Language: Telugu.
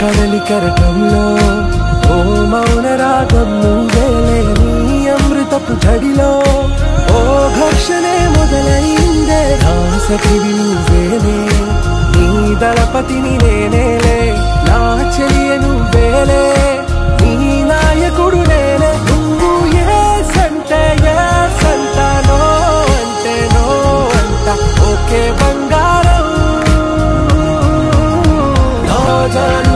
కడలి కరటంలో ఓ మౌన రాగం నువ్వేలే నీ అమృతపు జడిలో ఓ ఘర్షణే మొదలైందే రాసకివి నువ్వేలే నీ దళపతిని నేనేలే నా చెయ్య నువ్వేలే నీ నాయకుడు నేనే నువ్వు ఏ సంటే ఏ సంతానో అంటేనో అంత ఓకే బంగారం. రాజాను